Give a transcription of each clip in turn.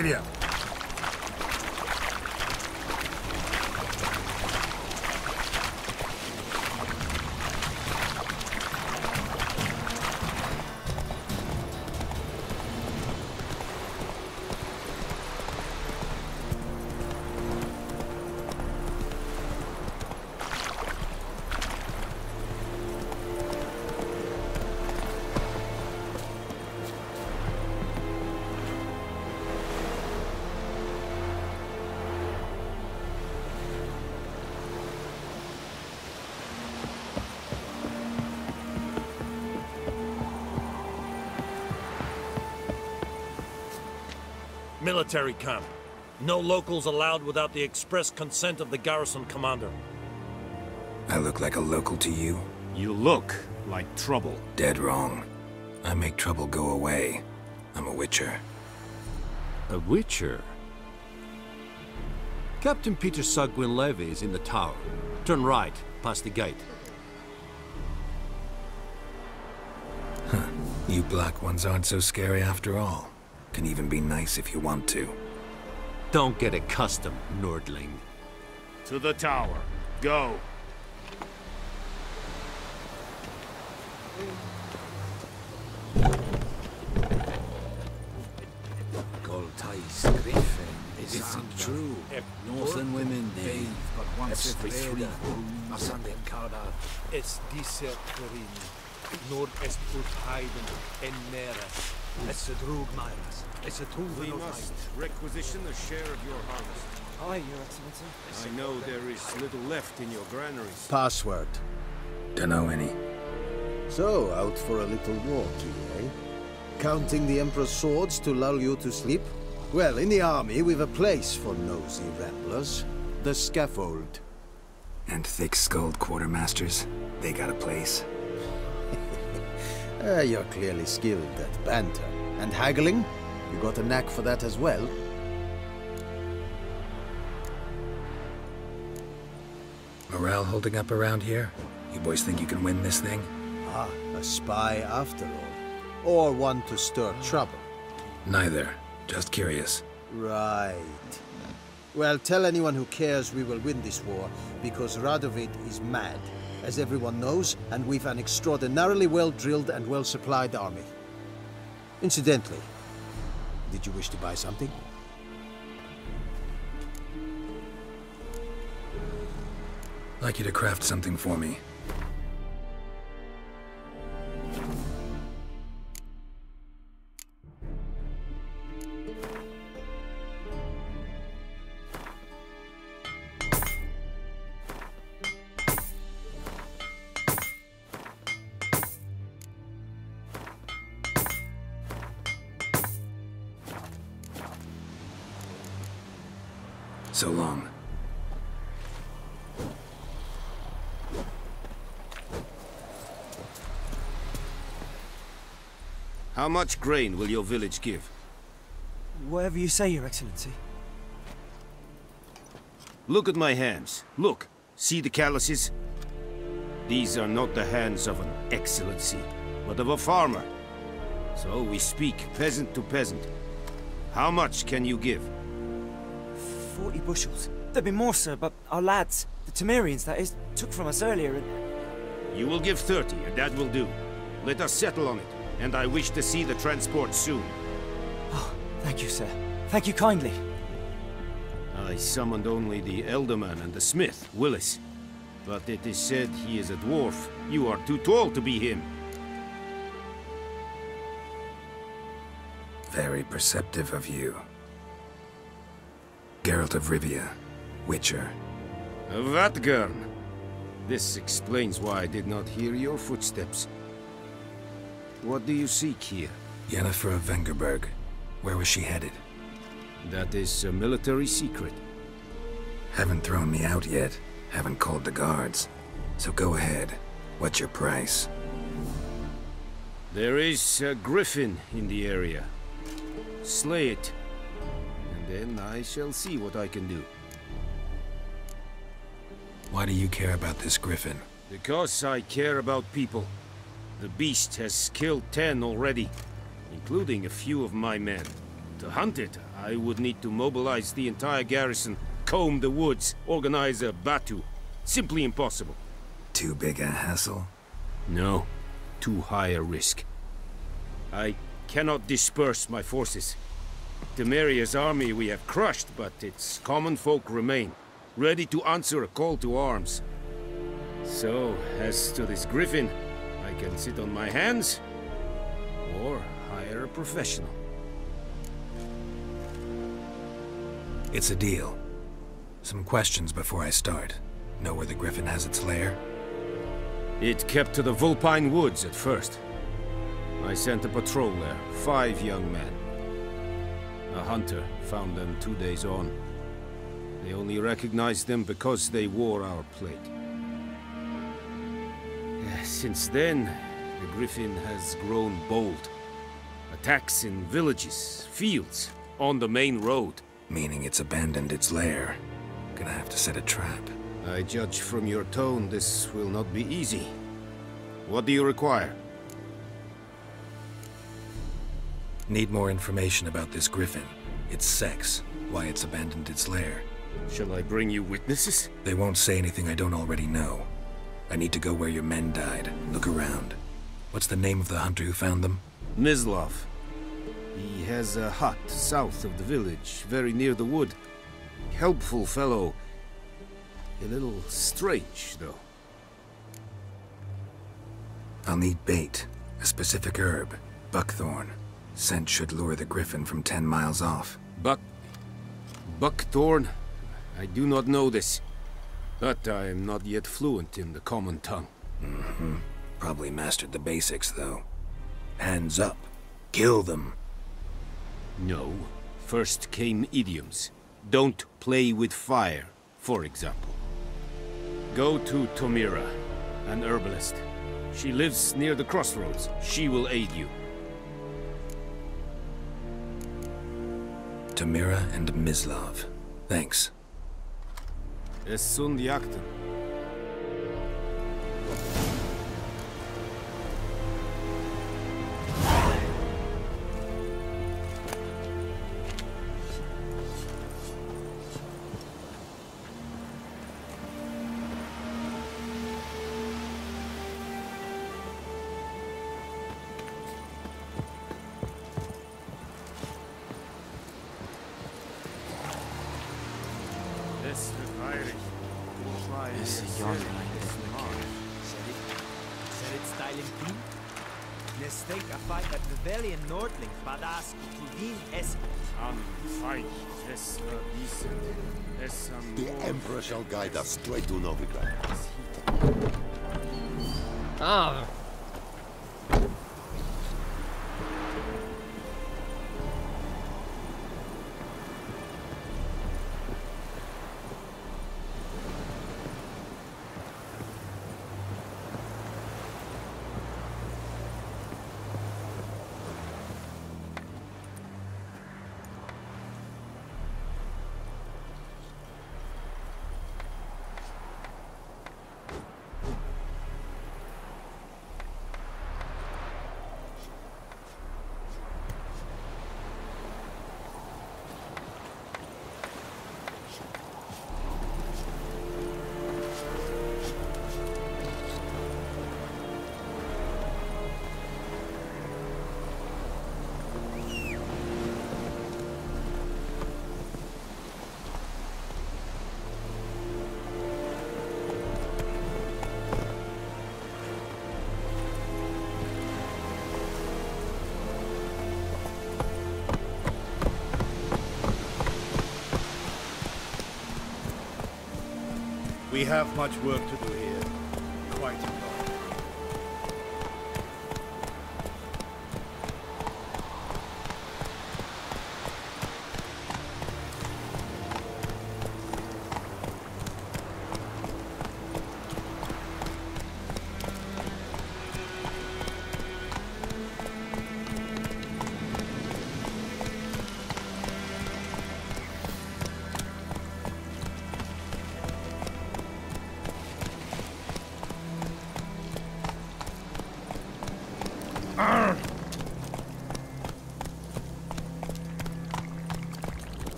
Гильермо. Military camp. No locals allowed without the express consent of the garrison commander. I look like a local to you? You look like trouble. Dead wrong. I make trouble go away. I'm a witcher. A witcher? Captain Peter Saar Gwynleve is in the tower. Turn right, past the gate. Huh. You black ones aren't so scary after all. Can even be nice if you want to. Don't get accustomed, Nordling. To the tower. Go. Goltai's griffin is it true? Northern women they but once every three moons Asandekada. Es dice Corini, nor est ut heiden en neras, es a drug myras, es a We tuven of must requisition a share of your harvest. Aye, Your Excellency. I know there is little left in your granaries. Password. Dunno any. So, out for a little walk, eh? Counting the Emperor's swords to lull you to sleep? Well, in the army, we've a place for nosy ramblers. The scaffold. And thick-skulled quartermasters, they got a place. Ah, you're clearly skilled at banter. And haggling? You got a knack for that as well? Morale holding up around here? You boys think you can win this thing? Ah, a spy after all. Or one to stir trouble. Neither. Just curious. Right. Well, tell anyone who cares we will win this war, because Radovid is mad, as everyone knows, and we've an extraordinarily well-drilled and well-supplied army. Incidentally, did you wish to buy something? Like you to craft something for me. So long. How much grain will your village give? Whatever you say, Your Excellency. Look at my hands. Look. See the calluses? These are not the hands of an excellency, but of a farmer. So we speak peasant to peasant. How much can you give? Forty bushels. There'd be more, sir, but our lads, the Temerians, that is, took from us earlier and... You will give 30, and that will do. Let us settle on it, and I wish to see the transport soon. Oh, thank you, sir. Thank you kindly. I summoned only the Elderman and the smith, Willis. But it is said he is a dwarf. You are too tall to be him. Very perceptive of you. Geralt of Rivia, Witcher. Vatgern! This explains why I did not hear your footsteps. What do you seek here? Yennefer of Vengerberg. Where was she headed? That is a military secret. Haven't thrown me out yet. Haven't called the guards. So go ahead. What's your price? There is a griffin in the area. Slay it. Then I shall see what I can do. Why do you care about this griffin? Because I care about people. The beast has killed ten already, including a few of my men. To hunt it, I would need to mobilize the entire garrison, comb the woods, organize a battue. Simply impossible. Too big a hassle? No, too high a risk. I cannot disperse my forces. Temeria's army we have crushed, but its common folk remain, ready to answer a call to arms. So, as to this griffin, I can sit on my hands, or hire a professional. It's a deal. Some questions before I start. Know where the griffin has its lair? It kept to the Vulpine Woods at first. I sent a patrol there, five young men. A hunter found them two days on. They only recognized them because they wore our plate. Eh, since then, the Griffin has grown bold. Attacks in villages, fields, on the main road. Meaning it's abandoned its lair. Gonna have to set a trap. I judge from your tone this will not be easy. What do you require? Need more information about this griffin. Its sex, why it's abandoned its lair. Shall I bring you witnesses? They won't say anything I don't already know. I need to go where your men died. Look around. What's the name of the hunter who found them? Mislav. He has a hut south of the village, very near the wood. Helpful fellow. A little strange, though. I'll need bait. A specific herb. Buckthorn. Scent should lure the griffin from ten miles off. Buck... Buckthorn? I do not know this. But I am not yet fluent in the common tongue. Mm-hmm. Probably mastered the basics, though. Hands up. Kill them. No. First came idioms. Don't play with fire, for example. Go to Tomira, an herbalist. She lives near the crossroads. She will aid you. Tomira and Mislav. Thanks. Es. Nestek a fight at Vivelian Nordling, Badas, Tudin, Es. Am fight, es decent, es am The Emperor shall guide us straight to Novigrad. Ah, We have much work to do here.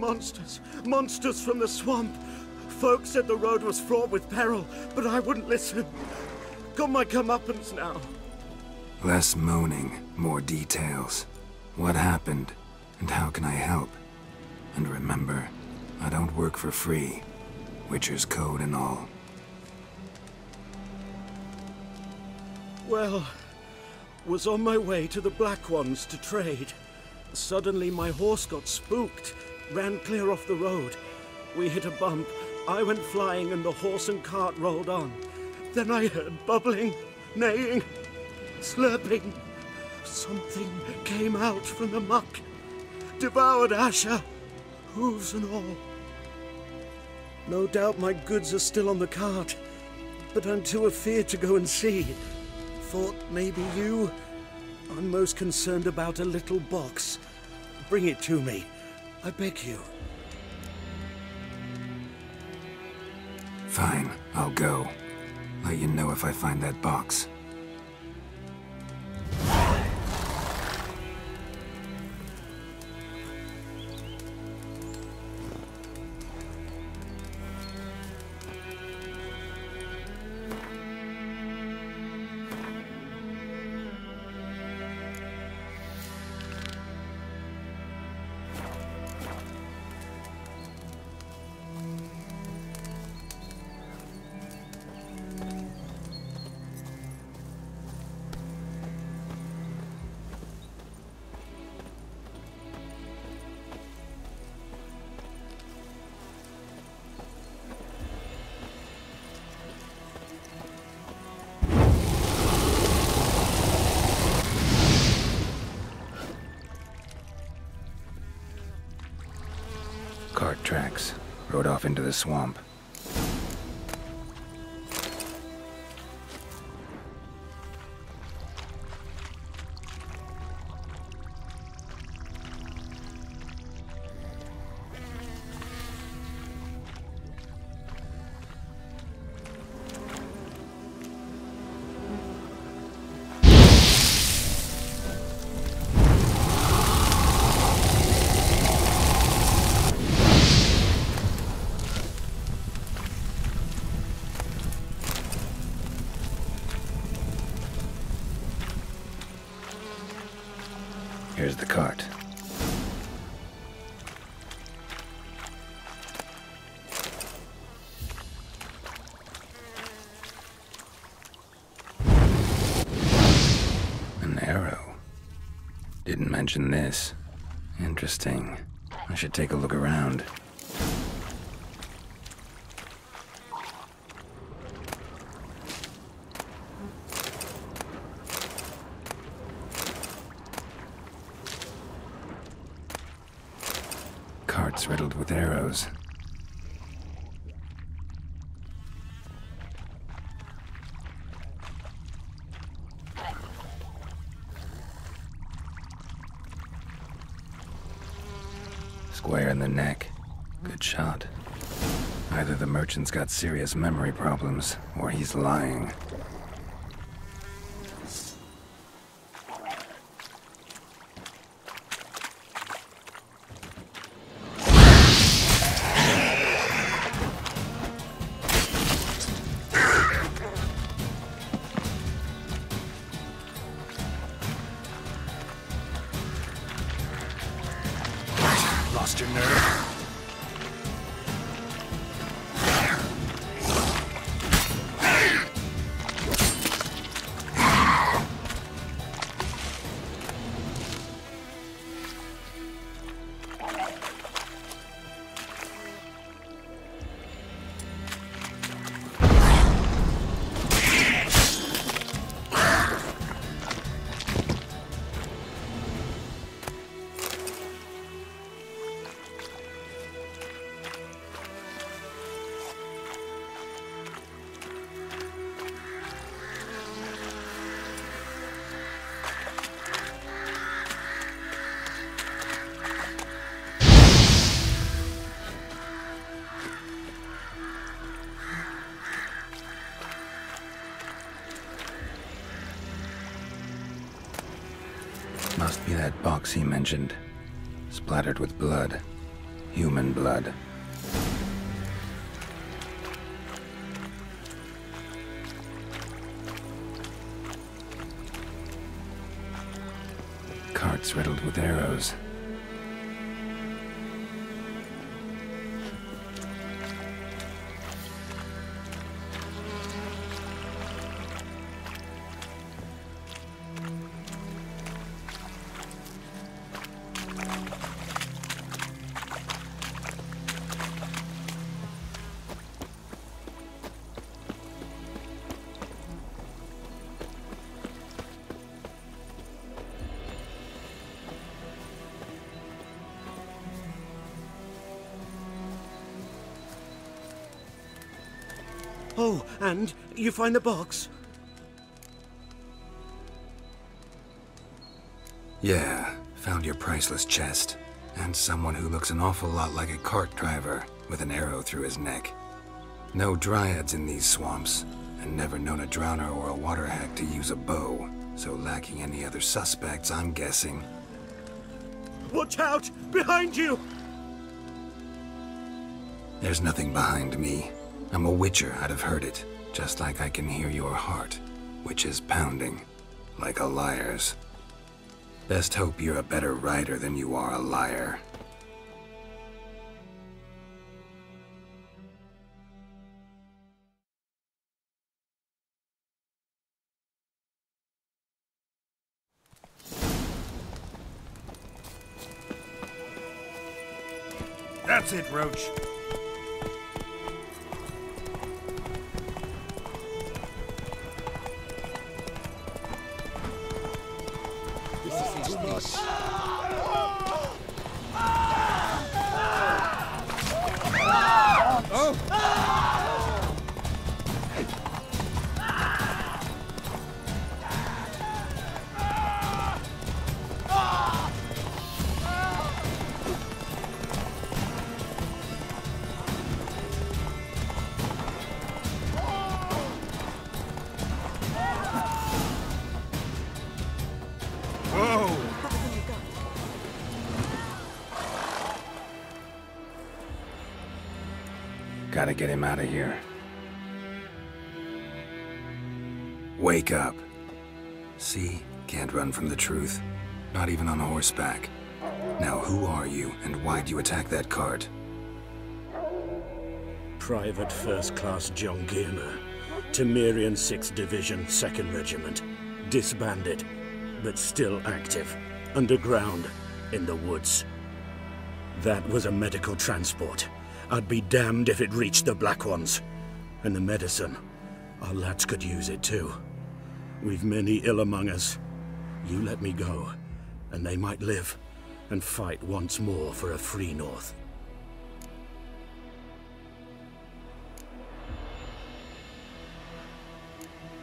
Monsters! Monsters from the swamp! Folks said the road was fraught with peril, but I wouldn't listen. Got my comeuppance now. Less moaning, more details. What happened, and how can I help? And remember, I don't work for free. Witcher's code and all. Well, was on my way to the Black Ones to trade. Suddenly my horse got spooked, ran clear off the road. We hit a bump, I went flying and the horse and cart rolled on. Then I heard bubbling, neighing, slurping. Something came out from the muck, devoured Asher, hooves and all. No doubt my goods are still on the cart, but I'm too afeard to go and see. Thought maybe you. I'm most concerned about a little box. Bring it to me. I beg you. Fine, I'll go. Let you know if I find that box. Into the swamp. This. Interesting. I should take a look around. Carts riddled with arrows. Square in the neck. Good shot. Either the merchant's got serious memory problems, or he's lying. Lost your nerve? Box he mentioned. Splattered with blood. Human blood. Carts riddled with arrows. Oh, and you find the box? Yeah, found your priceless chest. And someone who looks an awful lot like a cart driver, with an arrow through his neck. No dryads in these swamps, and never known a drowner or a water hag to use a bow. So lacking any other suspects, I'm guessing. Watch out! Behind you! There's nothing behind me. I'm a witcher, I'd have heard it. Just like I can hear your heart, which is pounding, like a liar's. Best hope you're a better writer than you are a liar. That's it, Roach. Get him out of here. Wake up. See? Can't run from the truth. Not even on horseback. Now who are you, and why'd you attack that cart? Private First Class John Giermer, Temerian 6th Division, 2nd Regiment. Disbanded, but still active. Underground, in the woods. That was a medical transport. I'd be damned if it reached the Black Ones. And the medicine. Our lads could use it too. We've many ill among us. You let me go, and they might live and fight once more for a free North.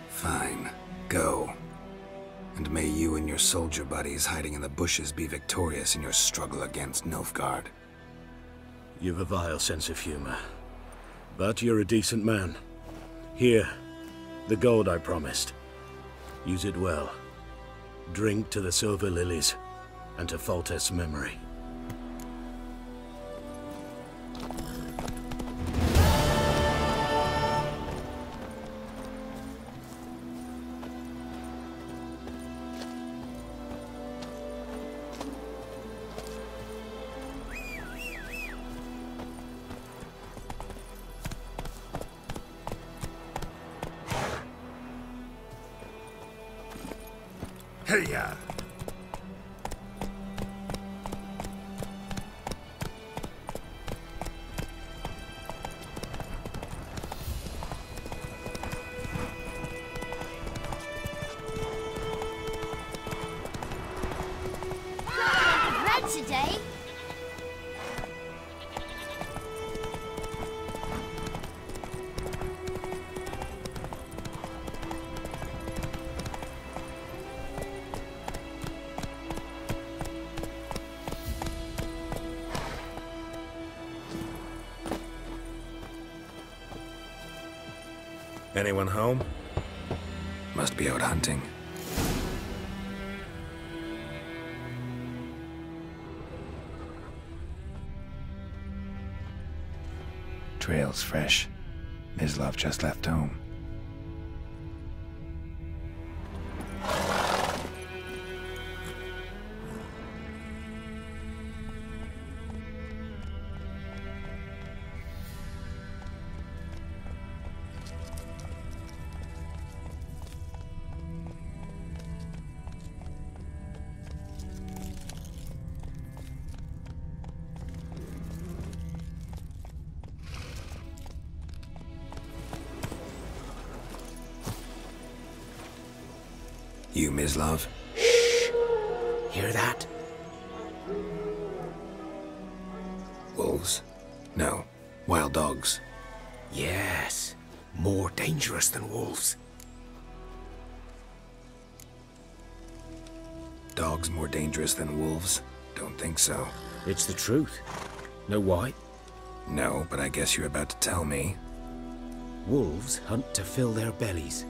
Fine. Go. And may you and your soldier buddies hiding in the bushes be victorious in your struggle against Nilfgaard. You've a vile sense of humor. But you're a decent man. Here, the gold I promised. Use it well. Drink to the silver lilies, and to Foltest's memory. Anyone home? Must be out hunting. Trail's fresh. Mislav just left home. You, Mislav. Shh! Hear that? Wolves? No. Wild dogs. Yes. More dangerous than wolves. Dogs more dangerous than wolves? Don't think so. It's the truth. Know why? No, but I guess you're about to tell me. Wolves hunt to fill their bellies.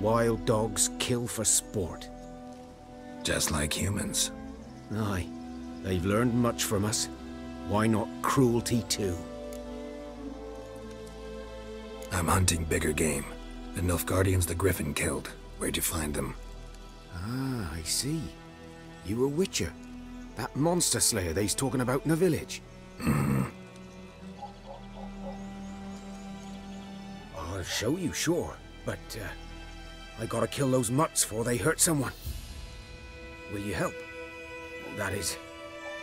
Wild dogs kill for sport. Just like humans. Aye. They've learned much from us. Why not cruelty too? I'm hunting bigger game. The Nilfgaardians the Griffin killed. Where'd you find them? Ah, I see. You a witcher. That monster slayer they's talking about in the village. Hmm. I'll show you, sure. But, uh, I gotta kill those mutts before they hurt someone. Will you help? That is,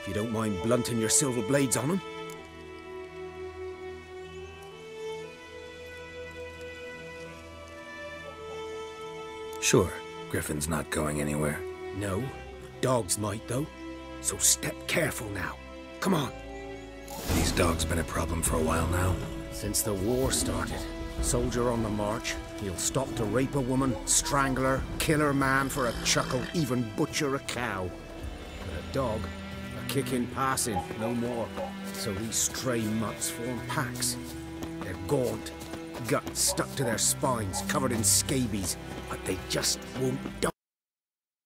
if you don't mind blunting your silver blades on them. Sure. Griffin's not going anywhere. No. Dogs might, though. So step careful now. Come on. These dogs been a problem for a while now? Since the war started. Soldier on the march, he'll stop to rape a woman, strangle her, kill her man for a chuckle, even butcher a cow. But a dog, a kick in passing, no more. So these stray mutts form packs. They're gaunt, guts stuck to their spines, covered in scabies, but they just won't die.